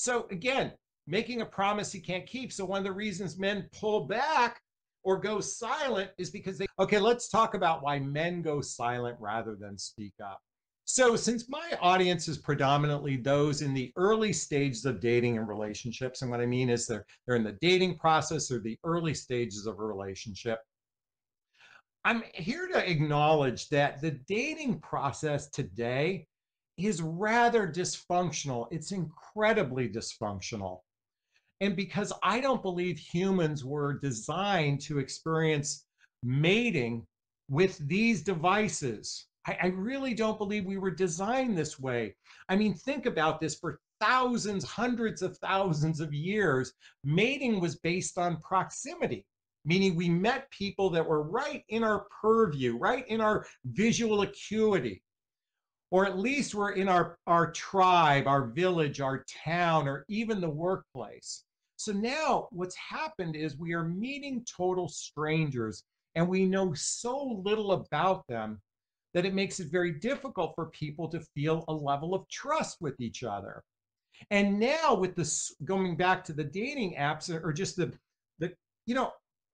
So again, making a promise he can't keep. So one of the reasons men pull back or go silent is because they, okay, let's talk about why men go silent rather than speak up. So, since my audience is predominantly those in the early stages of dating and relationships, and what I mean is they're, they're in the dating process or the early stages of a relationship, I'm here to acknowledge that the dating process today is rather dysfunctional. It's incredibly dysfunctional. And because I don't believe humans were designed to experience mating with these devices, I, I, really don't believe we were designed this way. I mean, think about this for thousands, hundreds of thousands of years, mating was based on proximity, meaning we met people that were right in our purview, right in our visual acuity or at least we're in our, our tribe, our village, our town, or even the workplace. So now what's happened is we are meeting total strangers and we know so little about them that it makes it very difficult for people to feel a level of trust with each other. And now with this going back to the dating apps or just the the you know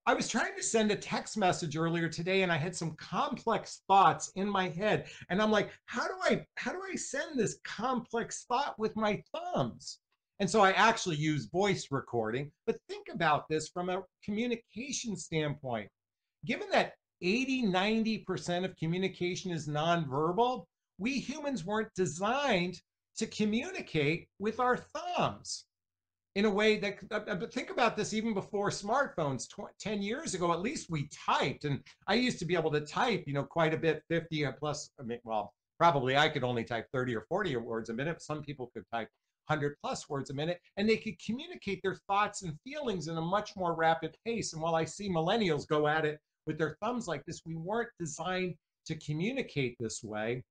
I was trying to send a text message earlier today and I had some complex thoughts in my head and I'm like how do I how do I send this complex thought with my thumbs? And so I actually use voice recording. But think about this from a communication standpoint. Given that 80, 90% of communication is nonverbal, we humans weren't designed to communicate with our thumbs in a way that, uh, uh, but think about this even before smartphones 10 years ago, at least we typed. And I used to be able to type, you know, quite a bit, 50 plus, I mean, well, probably I could only type 30 or 40 words a minute. Some people could type 100 plus words a minute, and they could communicate their thoughts and feelings in a much more rapid pace. And while I see millennials go at it with their thumbs like this, we weren't designed to communicate this way.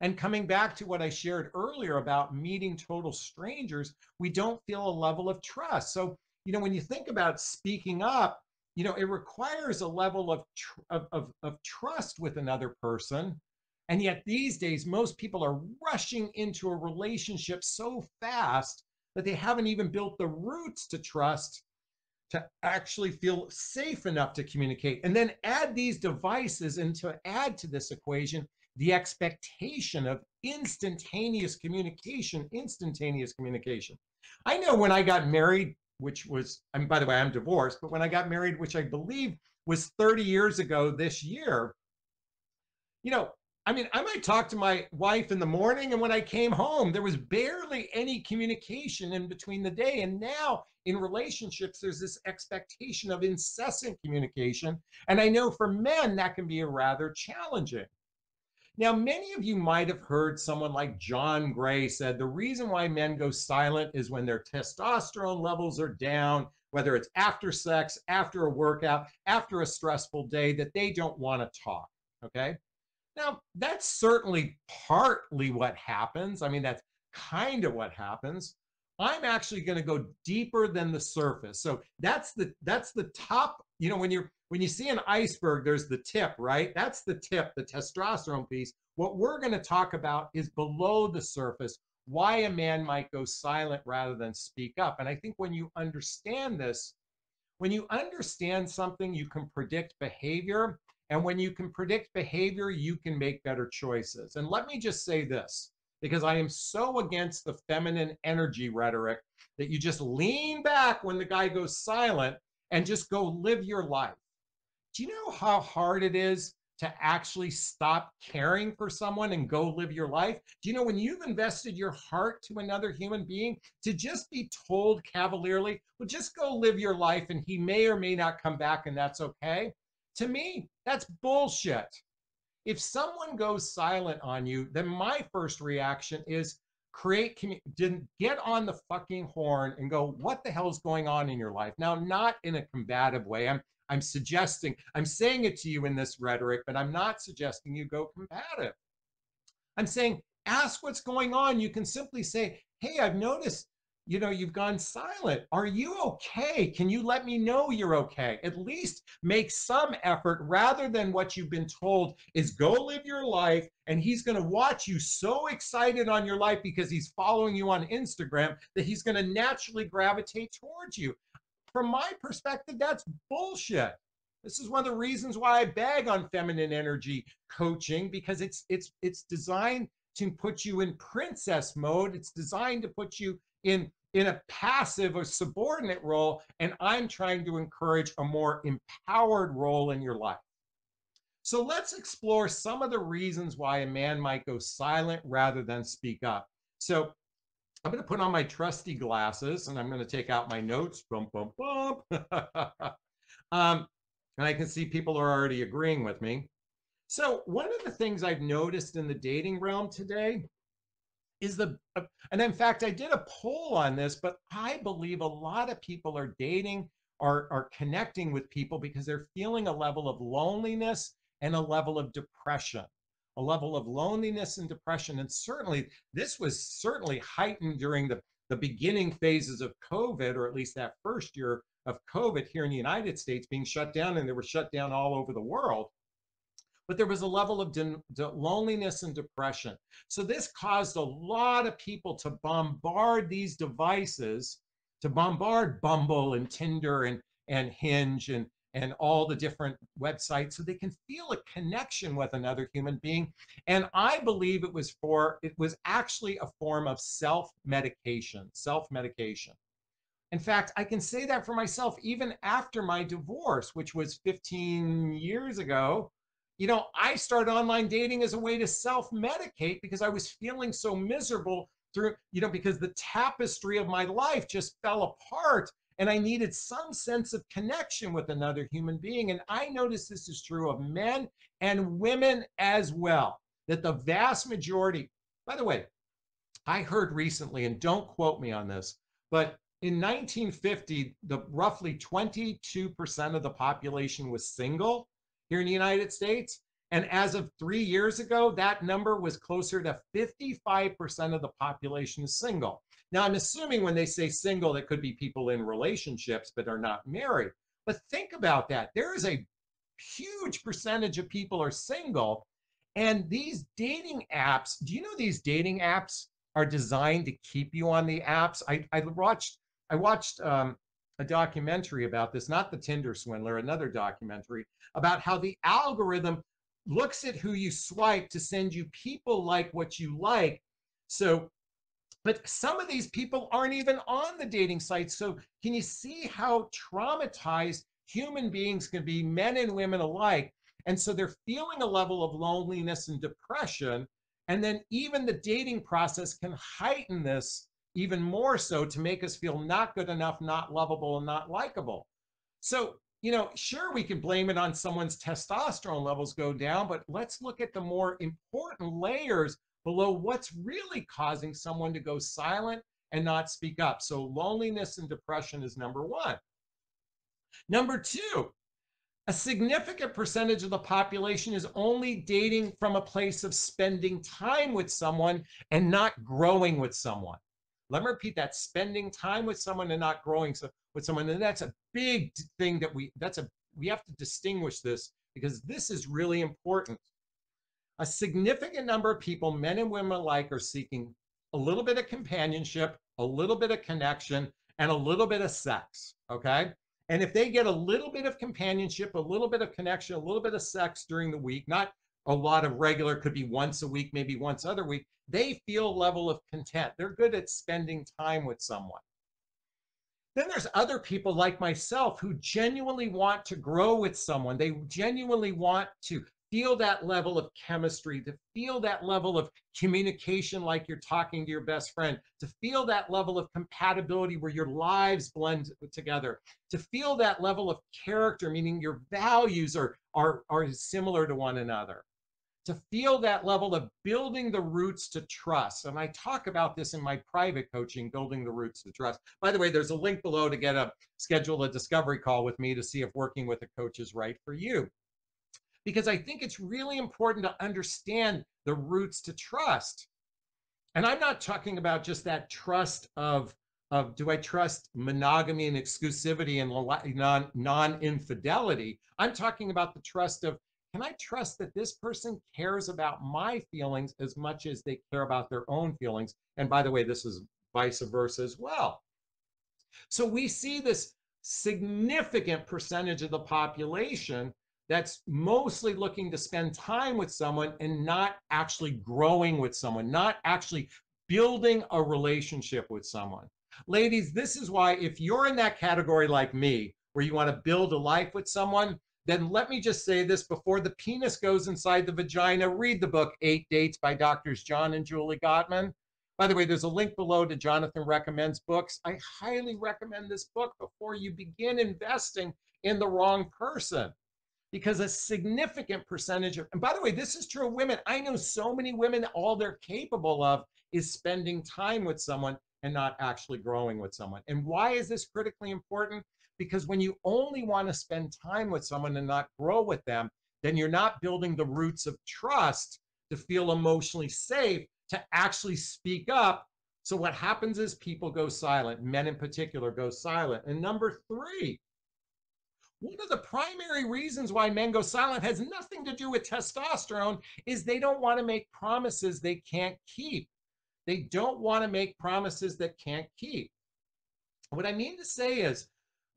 And coming back to what I shared earlier about meeting total strangers, we don't feel a level of trust. So, you know, when you think about speaking up, you know, it requires a level of, tr- of, of, of trust with another person and yet these days, most people are rushing into a relationship so fast that they haven't even built the roots to trust to actually feel safe enough to communicate. And then add these devices and to add to this equation the expectation of instantaneous communication, instantaneous communication. I know when I got married, which was, I mean, by the way, I'm divorced, but when I got married, which I believe was 30 years ago this year, you know, I mean, I might talk to my wife in the morning, and when I came home, there was barely any communication in between the day. And now in relationships, there's this expectation of incessant communication. And I know for men, that can be a rather challenging. Now, many of you might have heard someone like John Gray said the reason why men go silent is when their testosterone levels are down, whether it's after sex, after a workout, after a stressful day, that they don't want to talk. Okay. Now, that's certainly partly what happens. I mean, that's kind of what happens. I'm actually going to go deeper than the surface. So that's the that's the top, you know, when you're when you see an iceberg, there's the tip, right? That's the tip, the testosterone piece. What we're going to talk about is below the surface, why a man might go silent rather than speak up. And I think when you understand this, when you understand something, you can predict behavior and when you can predict behavior, you can make better choices. And let me just say this because I am so against the feminine energy rhetoric that you just lean back when the guy goes silent and just go live your life. Do you know how hard it is to actually stop caring for someone and go live your life? Do you know when you've invested your heart to another human being to just be told cavalierly, well, just go live your life and he may or may not come back and that's okay? To me, that's bullshit. If someone goes silent on you, then my first reaction is create didn't get on the fucking horn and go what the hell's going on in your life? Now not in a combative way. I'm i'm suggesting i'm saying it to you in this rhetoric but i'm not suggesting you go combative. I'm saying ask what's going on. You can simply say hey i've noticed you know, you've gone silent. Are you okay? Can you let me know you're okay? At least make some effort rather than what you've been told is go live your life and he's going to watch you so excited on your life because he's following you on Instagram that he's going to naturally gravitate towards you. From my perspective, that's bullshit. This is one of the reasons why I bag on feminine energy coaching because it's it's it's designed to put you in princess mode. It's designed to put you in in a passive or subordinate role, and I'm trying to encourage a more empowered role in your life. So let's explore some of the reasons why a man might go silent rather than speak up. So I'm going to put on my trusty glasses and I'm going to take out my notes. Bump, bump, bump. um, and I can see people are already agreeing with me. So, one of the things I've noticed in the dating realm today is the uh, and in fact i did a poll on this but i believe a lot of people are dating are are connecting with people because they're feeling a level of loneliness and a level of depression a level of loneliness and depression. And certainly this was certainly heightened during the the beginning phases of covid or at least that first year of covid here in the united states being shut down and they were shut down all over the world but there was a level of de- de- loneliness and depression. So this caused a lot of people to bombard these devices, to bombard Bumble and Tinder and, and Hinge and, and all the different websites so they can feel a connection with another human being. And I believe it was for, it was actually a form of self medication, self medication. In fact, I can say that for myself even after my divorce, which was 15 years ago you know, I started online dating as a way to self medicate because I was feeling so miserable through, you know, because the tapestry of my life just fell apart and I needed some sense of connection with another human being. And I notice this is true of men and women as well, that the vast majority, by the way, I heard recently, and don't quote me on this, but in 1950, the roughly 22% of the population was single here in the United States. And as of three years ago, that number was closer to 55% of the population is single. Now, I'm assuming when they say single, that could be people in relationships but are not married. But think about that. There is a huge percentage of people are single. And these dating apps, do you know these dating apps are designed to keep you on the apps? I, I watched I watched um, a documentary about this, not the Tinder swindler, another documentary about how the algorithm looks at who you swipe to send you people like what you like. So, but some of these people aren't even on the dating site. So, can you see how traumatized human beings can be, men and women alike? And so they're feeling a level of loneliness and depression. And then even the dating process can heighten this even more so to make us feel not good enough, not lovable, and not likable. So, you know, sure, we can blame it on someone's testosterone levels go down, but let's look at the more important layers below what's really causing someone to go silent and not speak up. So, loneliness and depression is number one. Number two, a significant percentage of the population is only dating from a place of spending time with someone and not growing with someone. Let me repeat that spending time with someone and not growing so, with someone. And that's a big thing that we, that's a, we have to distinguish this because this is really important. A significant number of people, men and women alike, are seeking a little bit of companionship, a little bit of connection, and a little bit of sex. Okay. And if they get a little bit of companionship, a little bit of connection, a little bit of sex during the week, not a lot of regular, could be once a week, maybe once other week, they feel a level of content. They're good at spending time with someone. Then there's other people like myself who genuinely want to grow with someone. They genuinely want to feel that level of chemistry, to feel that level of communication like you're talking to your best friend, to feel that level of compatibility where your lives blend together, to feel that level of character, meaning your values are, are, are similar to one another to feel that level of building the roots to trust. And I talk about this in my private coaching, building the roots to trust. By the way, there's a link below to get a schedule a discovery call with me to see if working with a coach is right for you. Because I think it's really important to understand the roots to trust. And I'm not talking about just that trust of of do I trust monogamy and exclusivity and non non infidelity. I'm talking about the trust of can I trust that this person cares about my feelings as much as they care about their own feelings? And by the way, this is vice versa as well. So we see this significant percentage of the population that's mostly looking to spend time with someone and not actually growing with someone, not actually building a relationship with someone. Ladies, this is why if you're in that category like me, where you want to build a life with someone, then let me just say this before the penis goes inside the vagina, read the book Eight Dates by Doctors John and Julie Gottman. By the way, there's a link below to Jonathon Recommends Books. I highly recommend this book before you begin investing in the wrong person because a significant percentage of, and by the way, this is true of women. I know so many women, all they're capable of is spending time with someone and not actually growing with someone. And why is this critically important? Because when you only want to spend time with someone and not grow with them, then you're not building the roots of trust to feel emotionally safe to actually speak up. So what happens is people go silent, men in particular go silent. And number three, one of the primary reasons why men go silent has nothing to do with testosterone is they don't want to make promises they can't keep. They don't want to make promises that can't keep. What I mean to say is,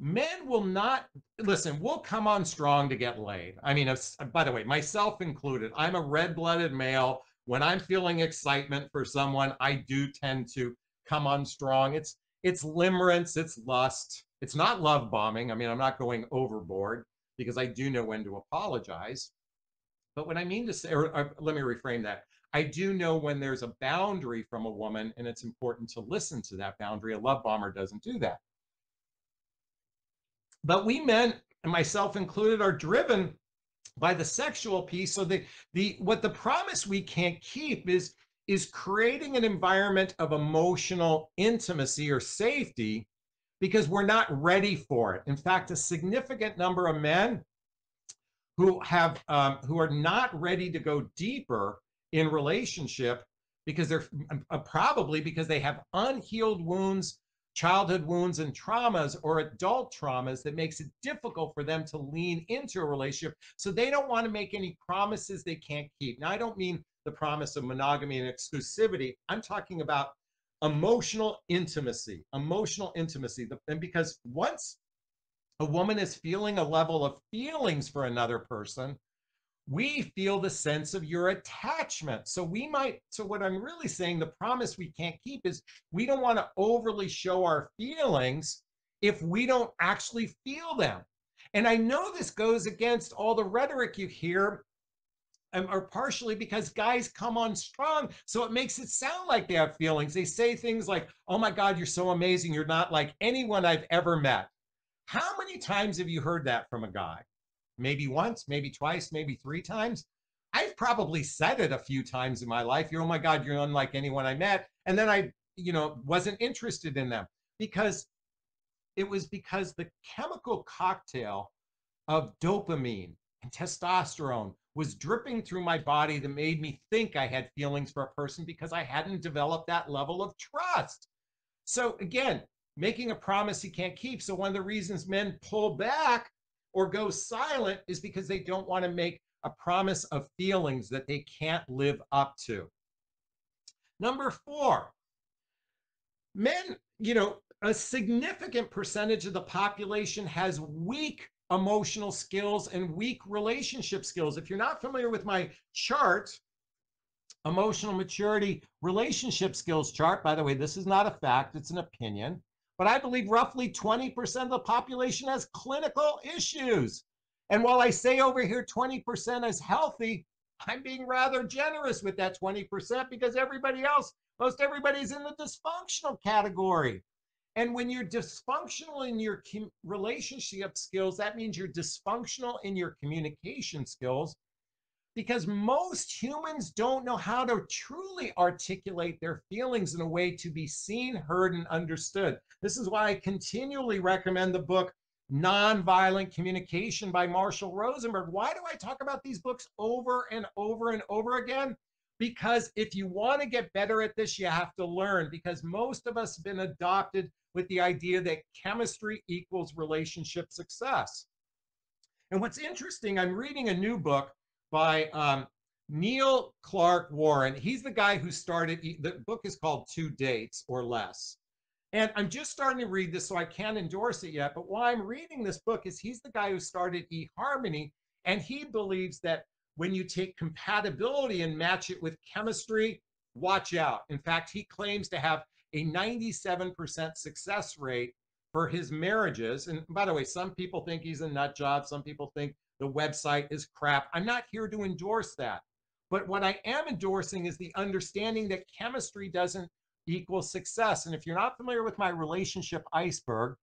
men will not listen we'll come on strong to get laid. I mean by the way myself included i'm a red-blooded male. When i'm feeling excitement for someone i do tend to come on strong. It's it's limerence it's lust. It's not love bombing. I mean i'm not going overboard because i do know when to apologize. But what i mean to say or, or let me reframe that. I do know when there's a boundary from a woman, and it's important to listen to that boundary. A love bomber doesn't do that. But we men, and myself included, are driven by the sexual piece. So the the what the promise we can't keep is is creating an environment of emotional intimacy or safety because we're not ready for it. In fact, a significant number of men who have um, who are not ready to go deeper in relationship because they're uh, probably because they have unhealed wounds childhood wounds and traumas or adult traumas that makes it difficult for them to lean into a relationship. So they don't want to make any promises they can't keep. Now i don't mean the promise of monogamy and exclusivity. I'm talking about emotional intimacy emotional intimacy. And because once a woman is feeling a level of feelings for another person we feel the sense of your attachment. So we might, so what I'm really saying, the promise we can't keep is we don't want to overly show our feelings if we don't actually feel them. And I know this goes against all the rhetoric you hear, um, or partially because guys come on strong. So it makes it sound like they have feelings. They say things like, oh my God, you're so amazing. You're not like anyone I've ever met. How many times have you heard that from a guy? Maybe once, maybe twice, maybe three times. I've probably said it a few times in my life. You're, oh my God, you're unlike anyone I met. And then I, you know, wasn't interested in them because it was because the chemical cocktail of dopamine and testosterone was dripping through my body that made me think I had feelings for a person because I hadn't developed that level of trust. So again, making a promise he can't keep. So one of the reasons men pull back or go silent is because they don't want to make a promise of feelings that they can't live up to. Number four, men, you know, a significant percentage of the population has weak emotional skills and weak relationship skills. If you're not familiar with my chart, emotional maturity relationship skills chart, by the way, this is not a fact, it's an opinion but I believe roughly 20% of the population has clinical issues. And while I say over here 20% is healthy, I'm being rather generous with that 20% because everybody else, most everybody's in the dysfunctional category. And when you're dysfunctional in your relationship skills, that means you're dysfunctional in your communication skills, because most humans don't know how to truly articulate their feelings in a way to be seen, heard, and understood. This is why I continually recommend the book Nonviolent Communication by Marshall Rosenberg. Why do I talk about these books over and over and over again? Because if you want to get better at this, you have to learn because most of us have been adopted with the idea that chemistry equals relationship success. And what's interesting, I'm reading a new book by um, Neil Clark Warren. He's the guy who started, the book is called Two Dates or Less. And I'm just starting to read this, so I can't endorse it yet. But why I'm reading this book is he's the guy who started eHarmony, and he believes that when you take compatibility and match it with chemistry, watch out. In fact, he claims to have a 97% success rate for his marriages. And by the way, some people think he's a nut job. Some people think the website is crap. I'm not here to endorse that. But what I am endorsing is the understanding that chemistry doesn't equal success. And if you're not familiar with my relationship iceberg,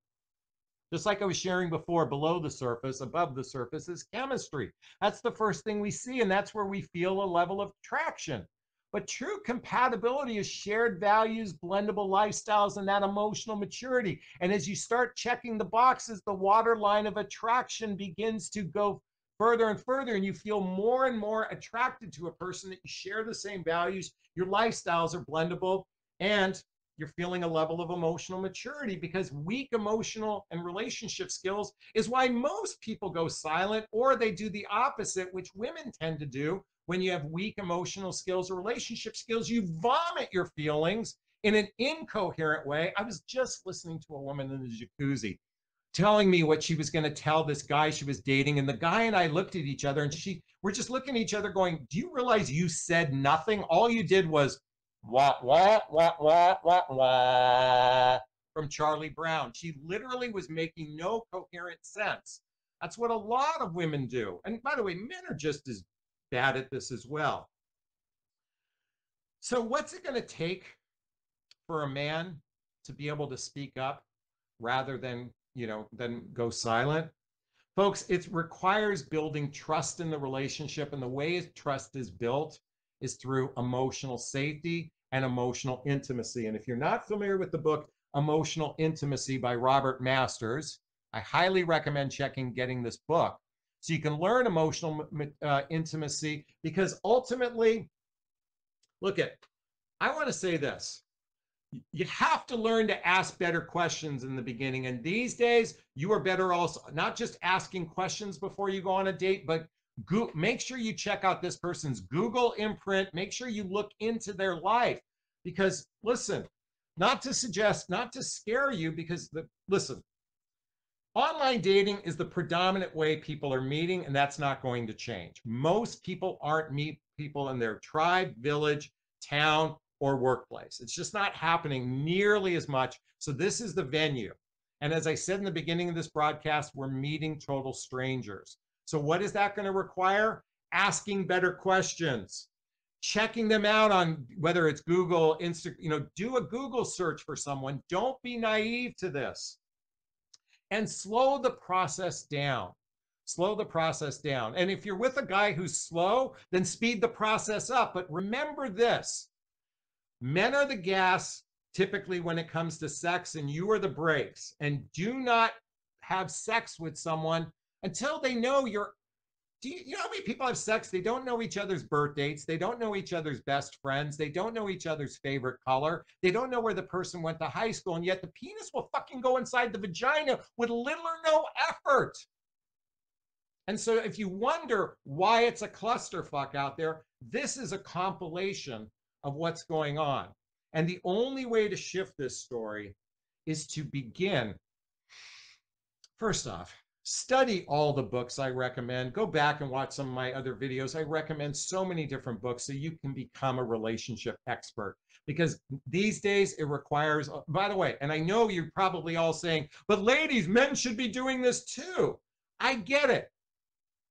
just like I was sharing before, below the surface, above the surface is chemistry. That's the first thing we see, and that's where we feel a level of traction. But true compatibility is shared values, blendable lifestyles, and that emotional maturity. And as you start checking the boxes, the waterline of attraction begins to go further and further, and you feel more and more attracted to a person that you share the same values, your lifestyles are blendable, and you're feeling a level of emotional maturity because weak emotional and relationship skills is why most people go silent or they do the opposite, which women tend to do, when you have weak emotional skills or relationship skills, you vomit your feelings in an incoherent way. I was just listening to a woman in the jacuzzi telling me what she was going to tell this guy she was dating. And the guy and I looked at each other and she, we're just looking at each other going, Do you realize you said nothing? All you did was wah, wah, wah, wah, wah, wah from Charlie Brown. She literally was making no coherent sense. That's what a lot of women do. And by the way, men are just as bad at this as well. So, what's it going to take for a man to be able to speak up rather than, you know, than go silent? Folks, it requires building trust in the relationship. And the way trust is built is through emotional safety and emotional intimacy. And if you're not familiar with the book Emotional Intimacy by Robert Masters, I highly recommend checking getting this book so you can learn emotional uh, intimacy because ultimately, look at, I want to say this. You have to learn to ask better questions in the beginning. And these days, you are better also not just asking questions before you go on a date, but go, make sure you check out this person's Google imprint. Make sure you look into their life because listen, not to suggest, not to scare you, because the listen, Online dating is the predominant way people are meeting, and that's not going to change. Most people aren't meet people in their tribe, village, town, or workplace. It's just not happening nearly as much. So, this is the venue. And as I said in the beginning of this broadcast, we're meeting total strangers. So, what is that going to require? Asking better questions, checking them out on whether it's Google, Insta, you know, do a Google search for someone. Don't be naive to this and slow the process down. Slow the process down. And if you're with a guy who's slow, then speed the process up. But remember this men are the gas typically when it comes to sex, and you are the brakes. And do not have sex with someone until they know you're do you, you know how many people have sex? They don't know each other's birth dates. They don't know each other's best friends. They don't know each other's favorite color. They don't know where the person went to high school. And yet the penis will fucking go inside the vagina with little or no effort. And so if you wonder why it's a clusterfuck out there, this is a compilation of what's going on. And the only way to shift this story is to begin. First off, study all the books I recommend. Go back and watch some of my other videos. I recommend so many different books so you can become a relationship expert because these days it requires, uh, by the way, and I know you're probably all saying, but ladies, men should be doing this too. I get it.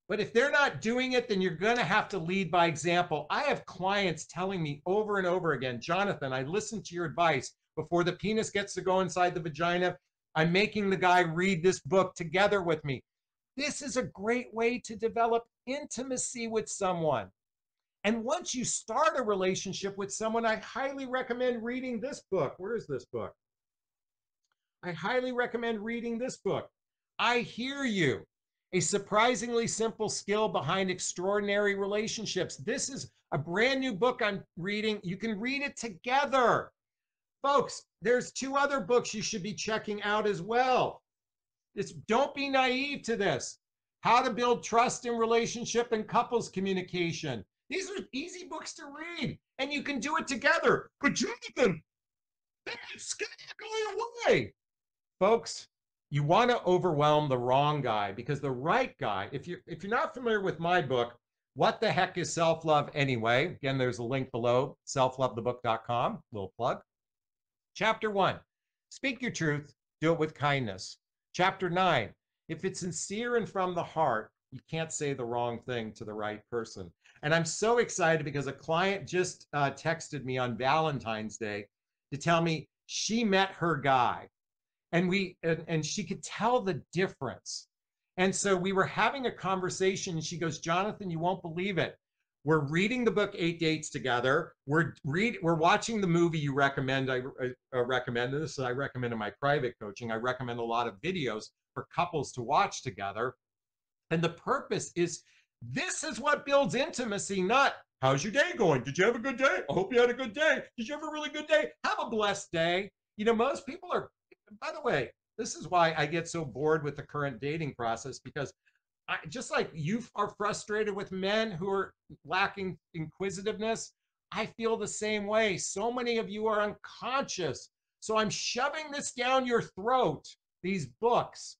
But if they're not doing it, then you're going to have to lead by example. I have clients telling me over and over again, Jonathon, I listened to your advice before the penis gets to go inside the vagina. I'm making the guy read this book together with me. This is a great way to develop intimacy with someone. And once you start a relationship with someone, I highly recommend reading this book. Where is this book? I highly recommend reading this book. I Hear You. A surprisingly simple skill behind extraordinary relationships. This is a brand new book I'm reading. You can read it together. Folks, there's two other books you should be checking out as well. It's, don't be naive to this. How to build trust in relationship and couples communication. These are easy books to read, and you can do it together. But Jonathon, that's going away. Folks, you want to overwhelm the wrong guy because the right guy, if you're if you're not familiar with my book, what the heck is self-love anyway? Again, there's a link below, selflovethebook.com, little plug. Chapter one, speak your truth, do it with kindness. Chapter nine, if it's sincere and from the heart, you can't say the wrong thing to the right person. And I'm so excited because a client just uh, texted me on Valentine's Day to tell me she met her guy and we and, and she could tell the difference and so we were having a conversation and she goes jonathon you won't believe it we're reading the book eight dates together. We're read we're watching the movie you recommend i uh, recommend this i recommend in my private coaching. I recommend a lot of videos for couples to watch together. And the purpose is this is what builds intimacy not how's your day going? Did you have a good day? I hope you had a good day. Did you have a really good day? Have a blessed day. You know most people are by the way, this is why I get so bored with the current dating process because I, just like you are frustrated with men who are lacking inquisitiveness, I feel the same way. So many of you are unconscious. So I'm shoving this down your throat, these books,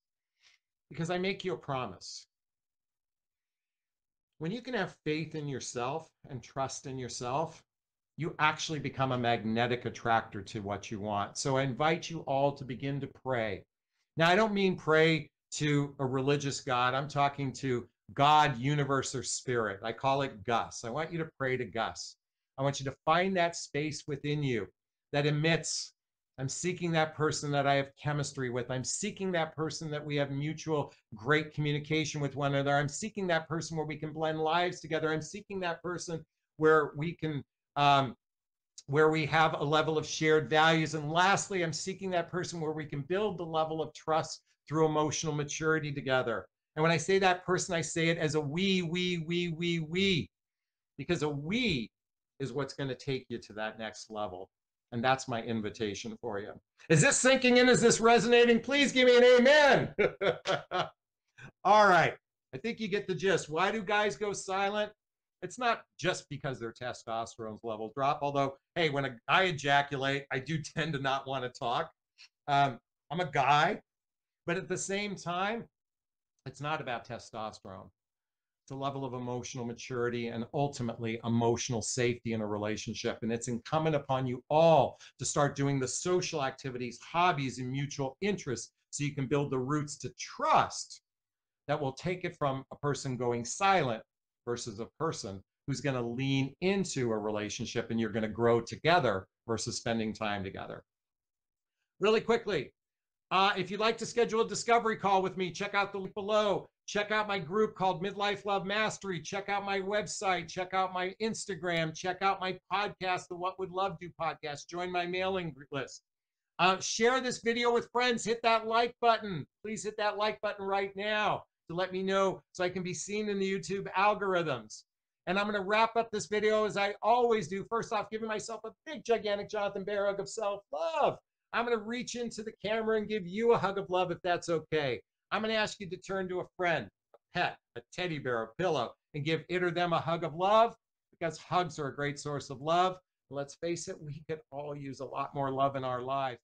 because I make you a promise. When you can have faith in yourself and trust in yourself, you actually become a magnetic attractor to what you want. So I invite you all to begin to pray. Now, I don't mean pray to a religious God. I'm talking to God, universe, or spirit. I call it Gus. I want you to pray to Gus. I want you to find that space within you that emits. I'm seeking that person that I have chemistry with. I'm seeking that person that we have mutual great communication with one another. I'm seeking that person where we can blend lives together. I'm seeking that person where we can um, where we have a level of shared values. And lastly, I'm seeking that person where we can build the level of trust through emotional maturity together. And when I say that person, I say it as a we, we, we, we, we, because a we is what's going to take you to that next level. And that's my invitation for you. Is this sinking in? Is this resonating? Please give me an amen. All right. I think you get the gist. Why do guys go silent? It's not just because their testosterone levels drop. Although, hey, when I ejaculate, I do tend to not want to talk. Um, I'm a guy, but at the same time, it's not about testosterone. It's a level of emotional maturity and ultimately emotional safety in a relationship. And it's incumbent upon you all to start doing the social activities, hobbies, and mutual interests so you can build the roots to trust that will take it from a person going silent versus a person who's going to lean into a relationship and you're going to grow together versus spending time together. Really quickly, uh, if you'd like to schedule a discovery call with me, check out the link below. Check out my group called Midlife Love Mastery. Check out my website. Check out my Instagram. Check out my podcast, the What Would Love Do podcast. Join my mailing list. Uh, share this video with friends. Hit that like button. Please hit that like button right now to let me know so I can be seen in the YouTube algorithms. And I'm going to wrap up this video as I always do. First off, giving myself a big, gigantic Jonathon Bear hug of self-love. I'm going to reach into the camera and give you a hug of love if that's okay. I'm going to ask you to turn to a friend, a pet, a teddy bear, a pillow, and give it or them a hug of love because hugs are a great source of love. Let's face it, we could all use a lot more love in our lives.